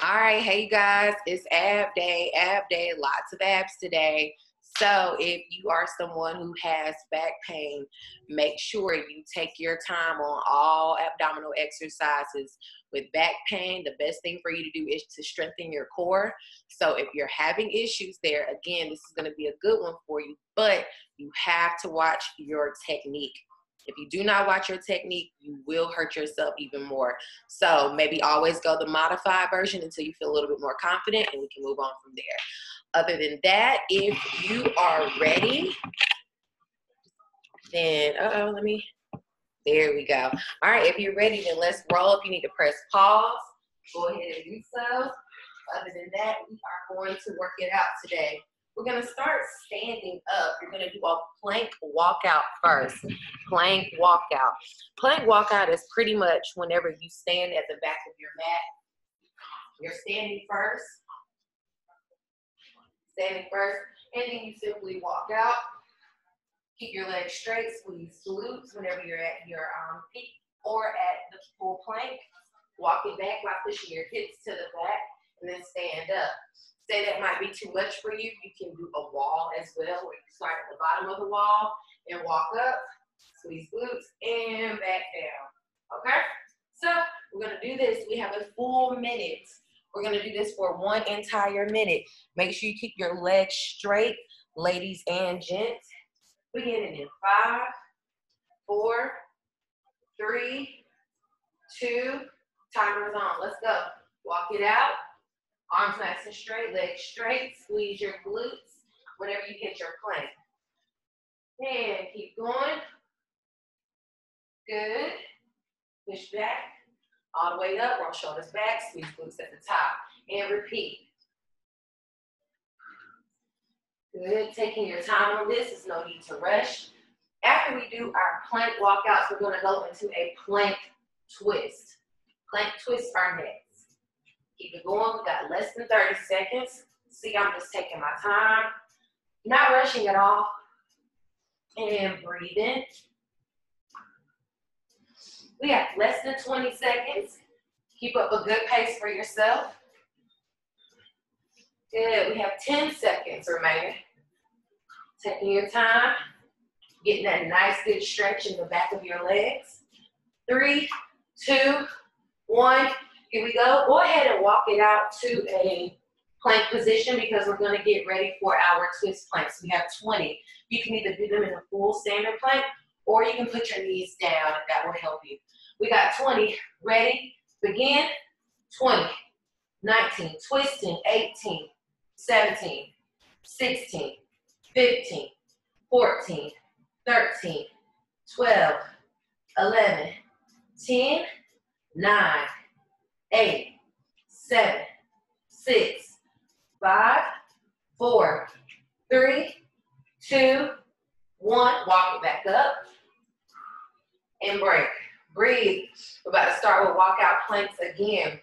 All right, hey guys, it's ab day, ab day, lots of abs today. So if you are someone who has back pain, make sure you take your time on all abdominal exercises. With back pain, the best thing for you to do is to strengthen your core. So if you're having issues there, again, this is going to be a good one for you, but you have to watch your technique. If you do not watch your technique, you will hurt yourself even more. So maybe always go the modified version until you feel a little bit more confident and we can move on from there. Other than that, if you are ready, then, uh oh, let me, there we go. All right, if you're ready, then let's roll. If you need to press pause, go ahead and do so. Other than that, we are going to work it out today. We're gonna start standing up. You're gonna do a plank walkout first. Plank walkout. Plank walkout is pretty much whenever you stand at the back of your mat. You're standing first. Standing first, and then you simply walk out. Keep your legs straight, squeeze glutes whenever you're at your um, peak or at the full plank. Walk it back by pushing your hips to the back, and then stand up say that might be too much for you, you can do a wall as well, where you start at the bottom of the wall and walk up, squeeze glutes, and back down. Okay? So we're gonna do this. We have a full minute. We're gonna do this for one entire minute. Make sure you keep your legs straight, ladies and gents. Beginning in five, four, three, two, timer's on. Let's go. Walk it out. Arms nice and straight, legs straight. Squeeze your glutes whenever you hit your plank. And keep going. Good. Push back. All the way up. Roll shoulders back. Squeeze glutes at the top. And repeat. Good. Taking your time on this. There's no need to rush. After we do our plank walkouts, we're going to go into a plank twist. Plank twist our neck. Keep it going. We got less than 30 seconds. See, I'm just taking my time. Not rushing at all. And breathe in. We have less than 20 seconds. Keep up a good pace for yourself. Good. We have 10 seconds remaining. Taking your time. Getting that nice good stretch in the back of your legs. Three, two, one. Here we go. Go ahead and walk it out to a plank position because we're going to get ready for our twist planks. We have 20. You can either do them in a full standard plank or you can put your knees down that will help you. We got 20. Ready? Begin. 20, 19, twisting, 18, 17, 16, 15, 14, 13, 12, 11, 10, 9, eight, seven, six, five, four, three, two, one. Walk it back up and break. Breathe. We're about to start with walkout planks again.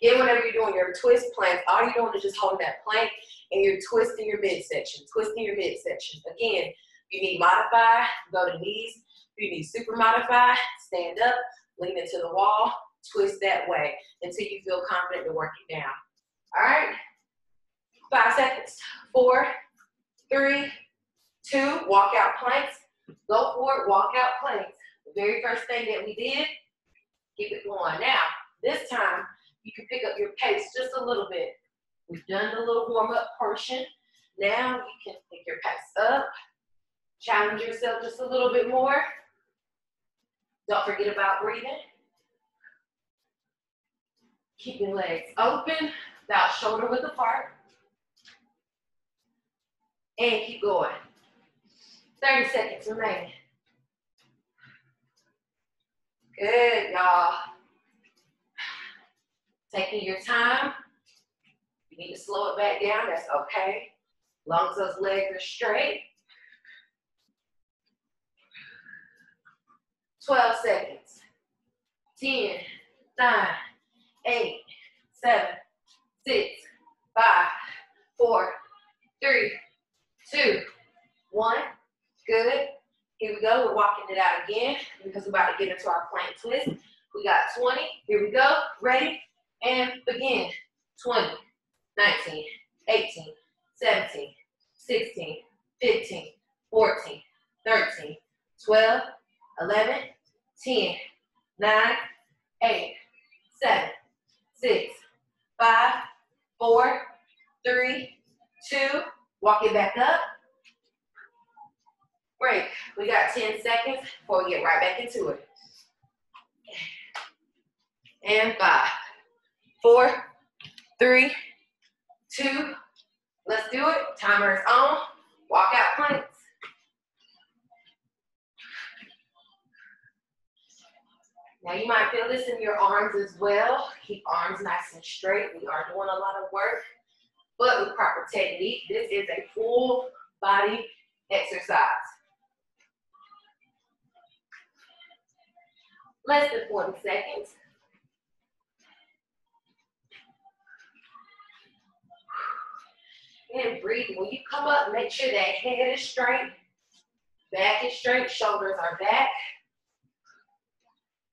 Yeah, whenever you're doing your twist plank, all you're doing is just holding that plank and you're twisting your midsection, twisting your midsection. Again, you need modify, go to knees. If you need super modify, stand up, lean into the wall, twist that way until you feel confident to work it down. All right? Five seconds. Four, three, two, walk out planks. Go for it, walk out planks. The very first thing that we did, keep it going. Now, this time, you can pick up your pace just a little bit. We've done the little warm-up portion. Now you can pick your pace up, challenge yourself just a little bit more. Don't forget about breathing. Keep your legs open, about shoulder width apart. And keep going. 30 seconds remaining. Good, y'all. Taking your time. You need to slow it back down, that's okay. As long as those legs are straight. 12 seconds. 10, 9, eight, seven, six, five, four, three, two, one. Good. Here we go. We're walking it out again because we're about to get into our plank twist. We got 20. Here we go. Ready? And begin. 20, 19, 18, 17, 16, 15, 14, 13, 12, 11, 10, 9, 8, 7, 6, 5, 4, 3, 2, walk it back up. Break. We got 10 seconds before we get right back into it. And five, four, three, two, let's do it. Timer is on. Walk out planks. Now you might feel this in your arms as well. Keep arms nice and straight. We are doing a lot of work, but with proper technique, this is a full body exercise. Less than 40 seconds. And breathe. When you come up, make sure that head is straight, back is straight, shoulders are back.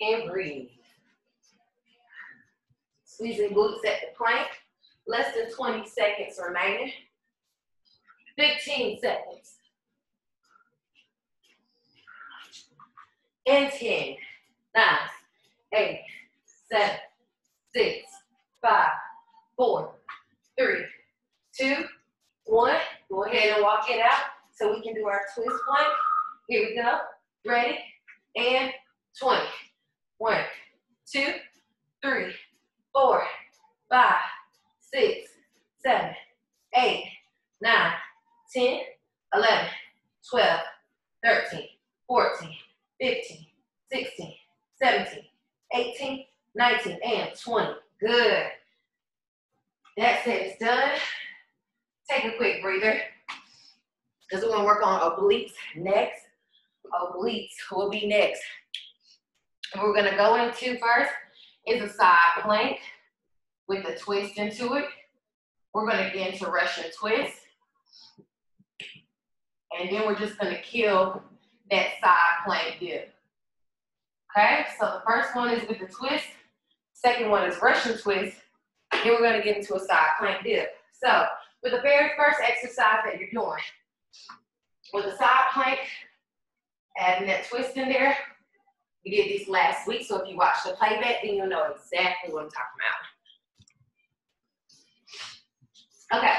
And breathe. Squeezing glutes at the plank. Less than 20 seconds remaining. 15 seconds. And 10, 9, 8, 7, 6, 5, 4, 3, 2, one, go ahead and walk it out so we can do our twist plank. Here we go. Ready? And 20. One, two, three, four, five, six, seven, eight, nine, 10, 11, 12, 13, 14, 15, 16, 17, 18, 19, and 20. Good. That set is done. Take a quick breather because we're gonna work on obliques next. Obliques will be next. And we're gonna go into first is a side plank with a twist into it. We're gonna get into Russian twist. And then we're just gonna kill that side plank dip. Okay, so the first one is with the twist. Second one is Russian twist. Then we're gonna get into a side plank dip. So for the very first exercise that you're doing, with a side plank, adding that twist in there. We did this last week, so if you watch the playback, then you'll know exactly what I'm talking about. Okay.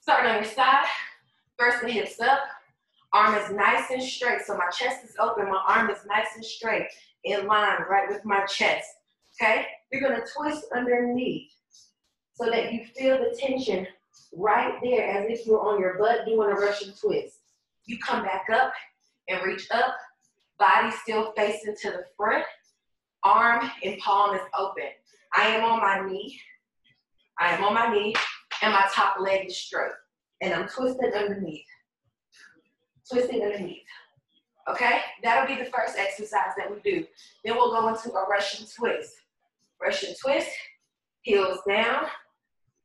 Starting on your side, first the hips up, arm is nice and straight, so my chest is open, my arm is nice and straight, in line right with my chest, okay? You're gonna twist underneath so that you feel the tension right there as if you're on your butt doing a Russian twist. You come back up and reach up, body still facing to the front, arm and palm is open. I am on my knee, I am on my knee, and my top leg is straight. And I'm twisting underneath, twisting underneath. Okay, that'll be the first exercise that we do. Then we'll go into a Russian twist. Russian twist, heels down,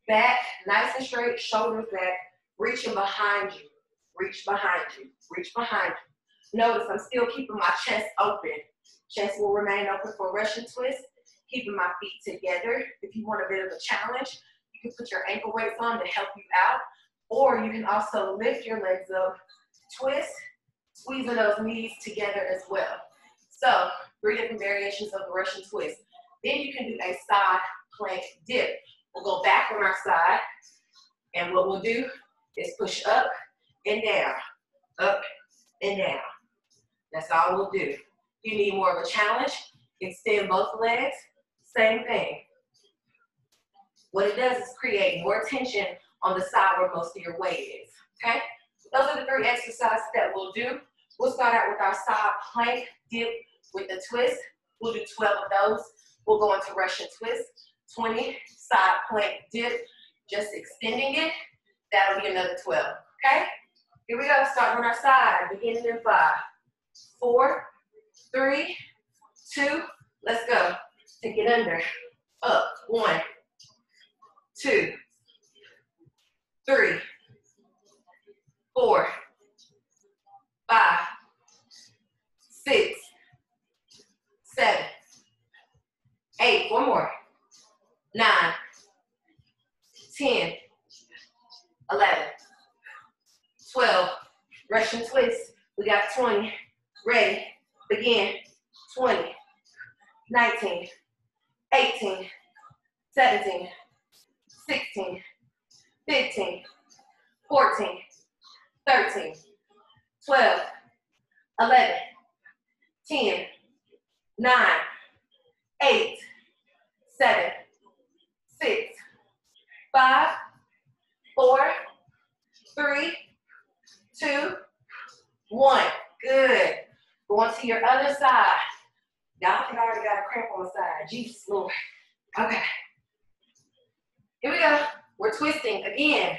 back, nice and straight, shoulders back, reaching behind you, reach behind you, reach behind you. Notice I'm still keeping my chest open. Chest will remain open for Russian twist, keeping my feet together. If you want a bit of a challenge, you can put your ankle weights on to help you out, or you can also lift your legs up, twist, squeezing those knees together as well. So, three different variations of the Russian twist. Then you can do a side plank dip. We'll go back on our side, and what we'll do is push up and down, up and down. That's all we'll do. If you need more of a challenge, extend both legs, same thing. What it does is create more tension on the side where most of your weight is, okay? Those are the three exercises that we'll do. We'll start out with our side plank dip with the twist. We'll do 12 of those. We'll go into Russian twist. 20 side plank dip, just extending it. That'll be another 12, okay? Here we go, starting on our side, beginning in five, four, three, two, let's go. Take it under, up, one, two, three, four, five, six, seven, eight, one more, nine, 10, 11, 12, Russian twist. We got 20, ready, begin, 20, 19, 18, 17, 16, 15, 14, 13, 12, 11, 10, 9, 8, 7, 6, 5, 4, 3, 2, 1. Good. Go on to your other side. Y'all I already got a cramp on the side. Jesus Lord. Okay. Here we go. We're twisting again.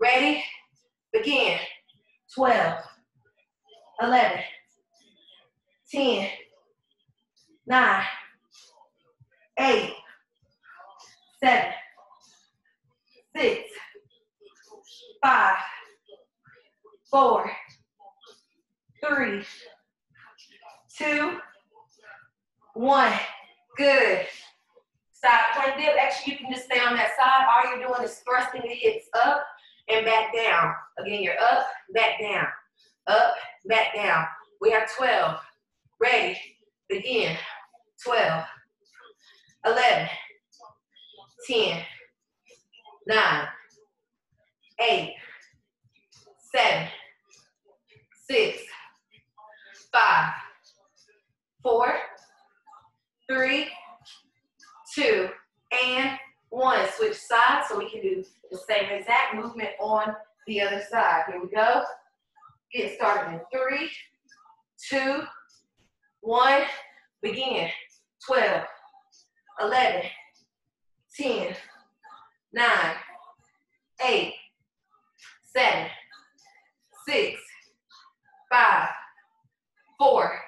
Ready? Begin. 12, 11, 10, 9, 8, 7, 6, 5, 4, 3, 2, 1. Good. Side plank dip. Actually, you can just stay on that side. All you're doing is thrusting the hips up and back down. Again, you're up, back down, up, back down. We have 12. Ready, begin. 12, 11, 10, 9, 8, 7, 6, 5, 4, 3, 2, and 1. Switch sides so we can do the same exact movement on the other side. Here we go. Get started in three, two, one. Begin. 12, 11, 10, 9, 8, 7, 6, 5, 4,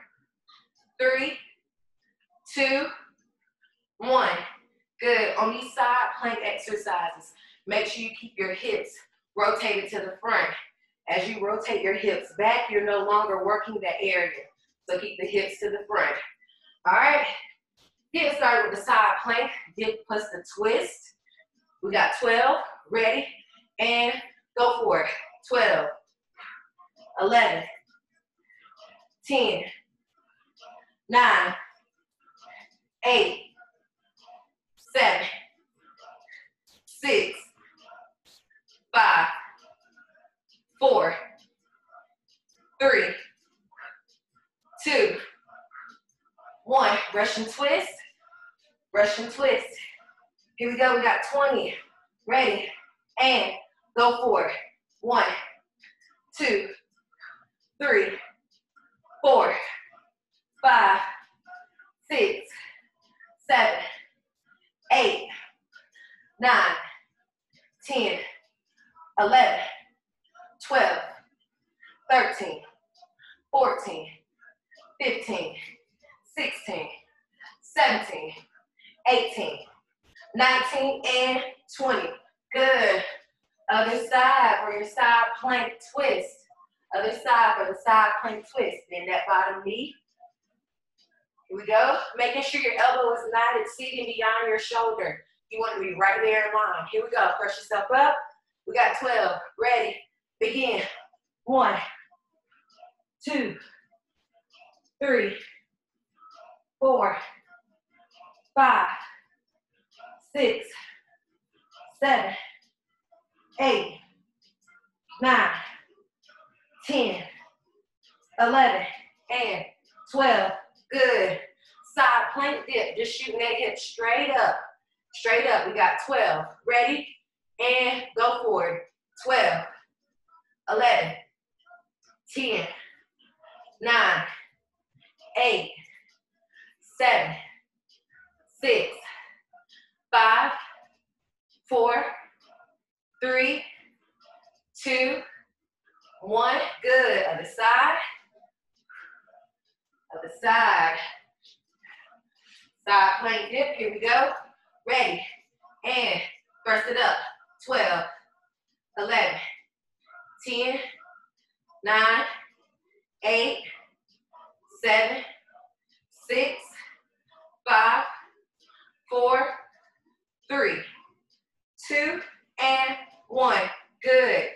3, 2, 1. Good. On these side plank exercises, make sure you keep your hips rotated to the front. As you rotate your hips back, you're no longer working that area. So keep the hips to the front. All right. Get started with the side plank, dip plus the twist. We got 12, ready, and go for it. 12, 11, 10, 9, 8, seven, six, five, four, three, two, one. Russian twist, Russian twist. Here we go, we got 20. Ready, and go for it. One, two, three, four, five, six, seven, eight, nine, 10, 11, 12, 13, 14, 15, 16, 17, 18, 19, and 20. Good. Other side for your side plank twist. Other side for the side plank twist. Bend that bottom knee. Here we go. Making sure your elbow is not exceeding beyond your shoulder. You want to be right there in line. Here we go. Press yourself up. We got 12. Ready. Begin. One, two, three, four, five, six, seven, eight, nine, ten, eleven, and 12. Good. Side plank dip, just shooting that hip straight up. Straight up, we got 12. Ready? And go forward. 12, 11, 10, 9, 8, 7, 6, 5, 4, 3, 2, 1. Good. Other side. Other side. Side plank dip, here we go. Ready, and thrust it up. 12, 11, 10, 9, 8, 7, 6, 5, four, three, two, and one. Good.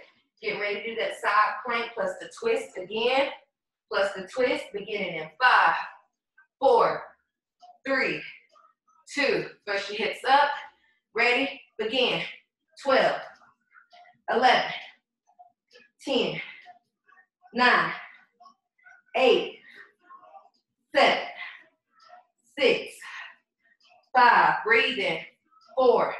Get ready to do that side plank plus the twist again, plus the twist, beginning in five, four, three, two. Brush your hips up. Ready? Begin. 12, 11, 10, 9, 8, 7, 6, 5, breathe in, 4,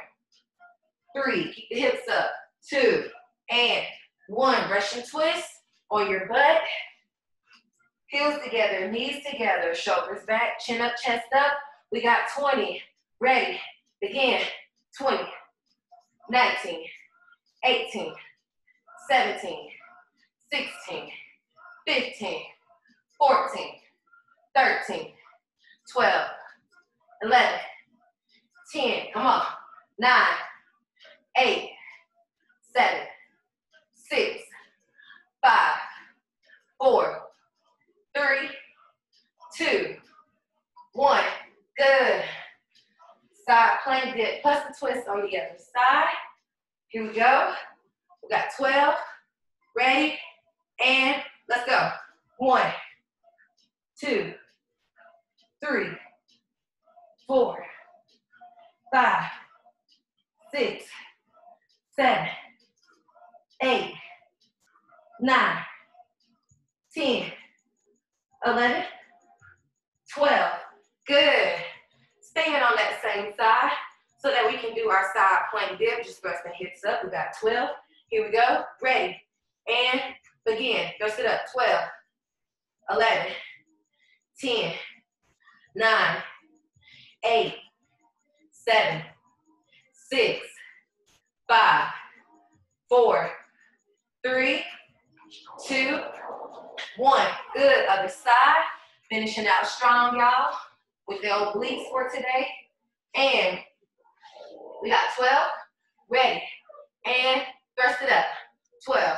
3, keep the hips up, 2, and 1. Brush and twist on your butt. Heels together, knees together, shoulders back, chin up, chest up. We got 20. Ready. Begin. 20, 19, 18, 17, 16, 15, 14, 13, 12, 11, 10, come on, 9, 8, 7, 6, 5, 4, 3, 2, 1. Good. Side plank dip plus the twist on the other side. Here we go. We got 12. Ready? And let's go. One, two, three, four, five, six, seven, eight, nine, ten, eleven, twelve. Good. Staying on that same side so that we can do our side plank dip. Just press the hips up. We got 12. Here we go. Ready. And begin. Go sit up. 12, 11, 10, 9, 8, 7, 6, 5, 4, 3, 2, 1. Good. Other side. Finishing out strong, y'all with the obliques for today. And we got 12, ready. And thrust it up. 12,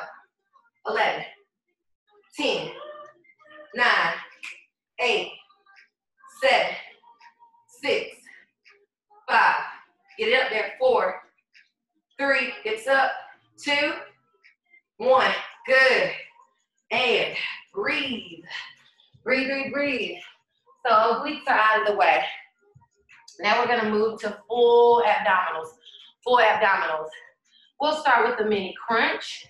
11, 10, 9, 8, 7, 6, 5. Get it up there. 4, 3, hips up. 2, 1. Good. And breathe. Breathe, breathe, breathe. So obliques are out of the way. Now we're gonna move to full abdominals. Full abdominals. We'll start with the mini crunch.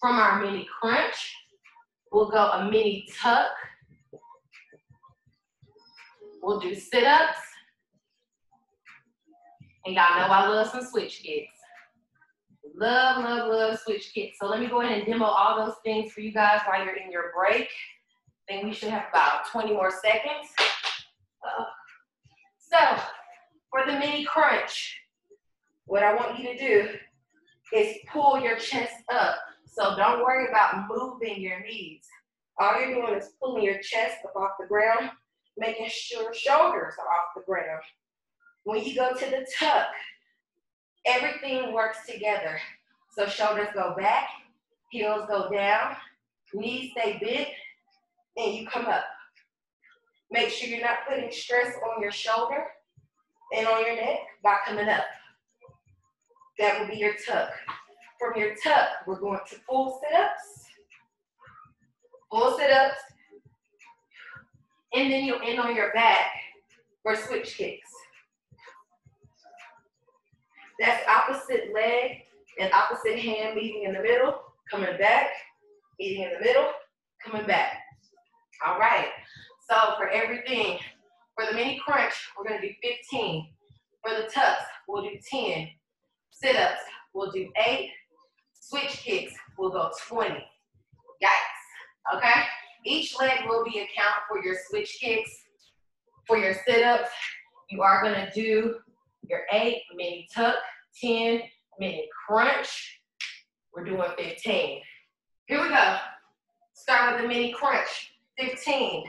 From our mini crunch, we'll go a mini tuck. We'll do sit-ups. And y'all know I love some switch kicks. Love, love, love switch kicks. So let me go ahead and demo all those things for you guys while you're in your break think we should have about 20 more seconds. So, for the mini crunch, what I want you to do is pull your chest up. So don't worry about moving your knees. All you're doing is pulling your chest up off the ground, making sure shoulders are off the ground. When you go to the tuck, everything works together. So shoulders go back, heels go down, knees stay bent, and you come up. Make sure you're not putting stress on your shoulder and on your neck by coming up. That will be your tuck. From your tuck, we're going to full sit-ups. Full sit-ups. And then you'll end on your back for switch kicks. That's opposite leg and opposite hand meeting in the middle, coming back, meeting in the middle, coming back. All right. So for everything, for the mini crunch, we're gonna do 15. For the tucks, we'll do 10. Sit-ups, we'll do eight. Switch kicks, we'll go 20. Yikes, okay? Each leg will be account for your switch kicks. For your sit-ups, you are gonna do your eight mini tuck, 10 mini crunch. We're doing 15. Here we go. Start with the mini crunch. 15.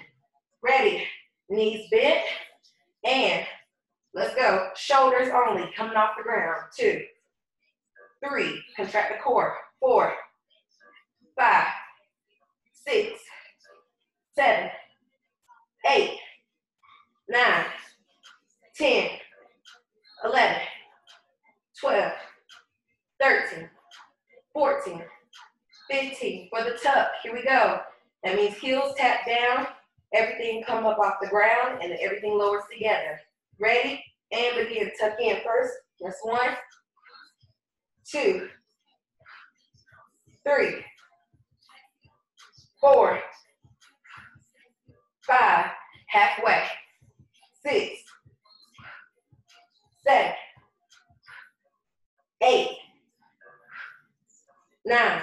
Ready. Knees bent. And let's go. Shoulders only, coming off the ground. Two, three, contract the core. Four, five, six, seven, eight, nine, 10, 11, 12, 13, 14, 15. For the tuck, here we go. That means heels tap down, everything come up off the ground, and everything lowers together. Ready? And begin. Tuck in first. Just one, two, three, four, five, halfway, six, seven, eight, nine,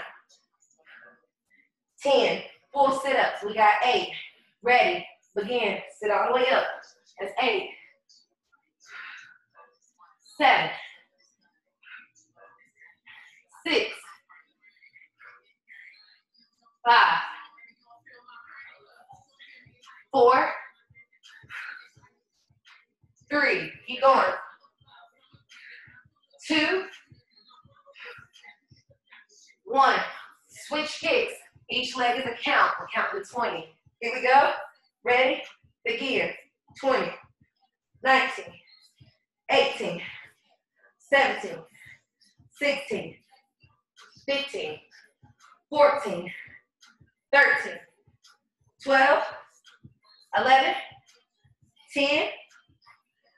ten. Full sit-ups. We got eight. Ready. Begin. Sit all the way up. That's eight. Seven. Six. Five. Four. Three. Keep going. Two. One. Switch kicks. Each leg is a count. We're counting to 20. Here we go. Ready? Begin. 20, 19, 18, 17, 16, 15, 14, 13, 12, 11, 10,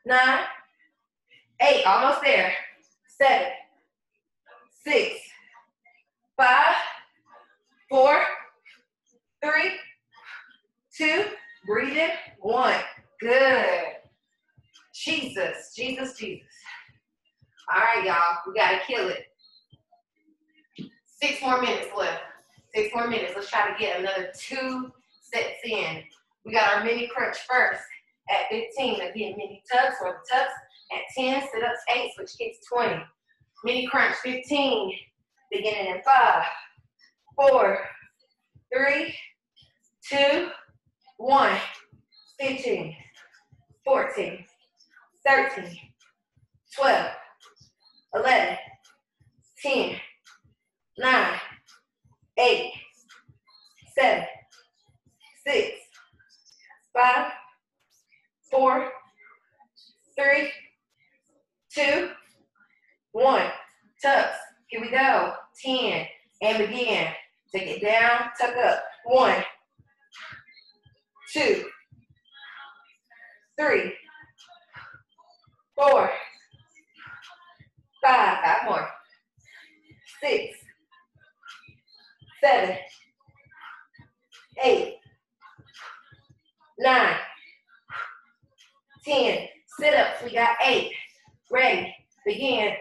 9, 8, almost there, 7, 6, 5, four, three, two, breathe in, one. Good. Jesus, Jesus, Jesus. All right, y'all, we gotta kill it. Six more minutes left. Six more minutes. Let's try to get another two sets in. We got our mini crunch first at 15. Again, mini tucks or the tucks at 10, sit ups 8, switch kicks 20. Mini crunch 15, beginning in 5, four, three, two, one. 15, 14, 13, 12, 11, 10, 9, 8, 7, 6, 5, 4, 3, 2, 1. Tucks. Here we go. 10, and begin. Take it down, tuck up. One, two, three, four, five, five more, six, seven, eight, nine, ten. Sit ups, we got eight. Ready, begin.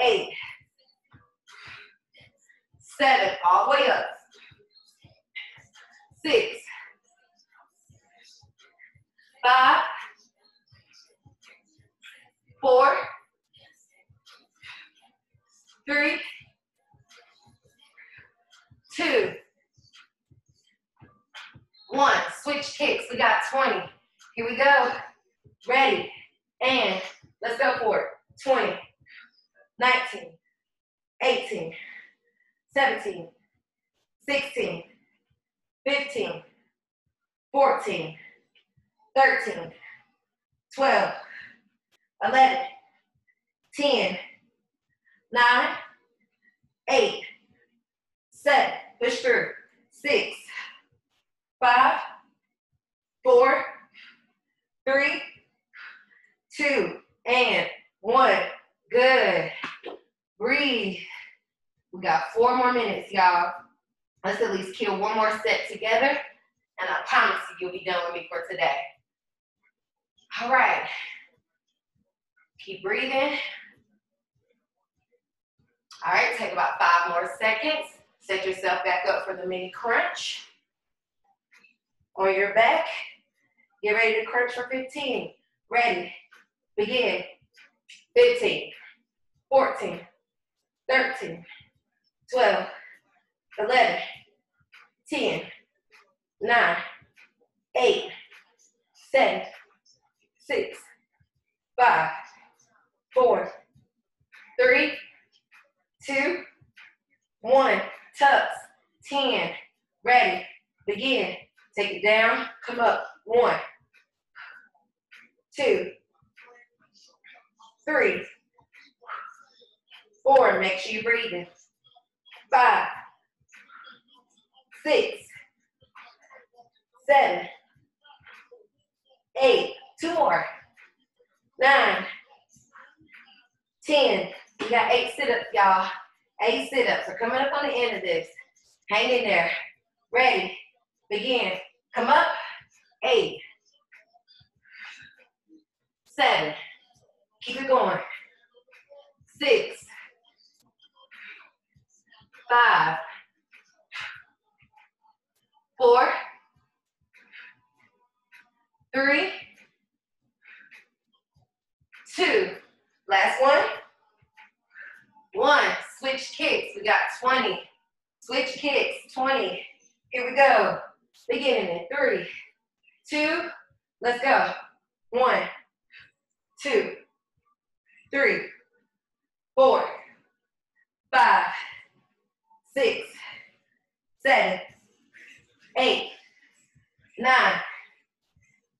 Eight, seven, all the way up. Six, five, four, three, two, one. Switch kicks. We got 20. Here we go. Ready. And let's go for it. 20, 19, 18, 17, 16, 15, 14, 13, 12, 11, 10, 9, 8, 7, push through, 6, 5, 4, 3, 2, and 1. Good. Breathe. We got four more minutes, y'all. Let's at least kill one more set together, and I promise you, you'll be done with me for today. All right. Keep breathing. All right, take about five more seconds. Set yourself back up for the mini crunch. On your back, get ready to crunch for 15. Ready, begin. 15, 14, 13, 12, 11, 10, 9, 8, 7, 6, 5, 4, 3, 2, 1. Tucks, 10. Ready, begin. Take it down, come up. 1, two, three, four. Make sure you're breathing. Five, six, seven, eight. Two more. Nine, ten. You got eight sit-ups, y'all. Eight sit-ups. We're coming up on the end of this. Hang in there. Ready. Begin. Come up. Eight. Seven. Keep it going. Six. Five. Four. Three. Two. Last one. One. Switch kicks. We got 20. Switch kicks. 20. Here we go. Beginning in three, two, let's go. One, two, three, four, five, six, seven, eight, nine,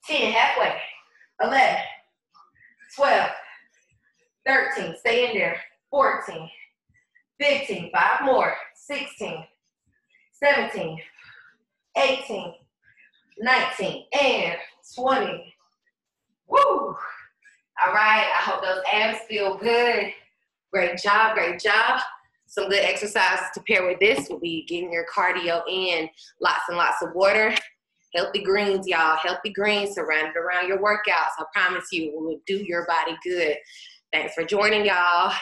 ten, halfway, eleven, twelve, thirteen, stay in there, fourteen, fifteen, five more, sixteen, seventeen, 18, 19, and 20. Woo! All right, I hope those abs feel good. Great job, great job. Some good exercises to pair with this will be getting your cardio in. Lots and lots of water. Healthy greens, y'all. Healthy greens surrounded around your workouts. I promise you, it will do your body good. Thanks for joining, y'all.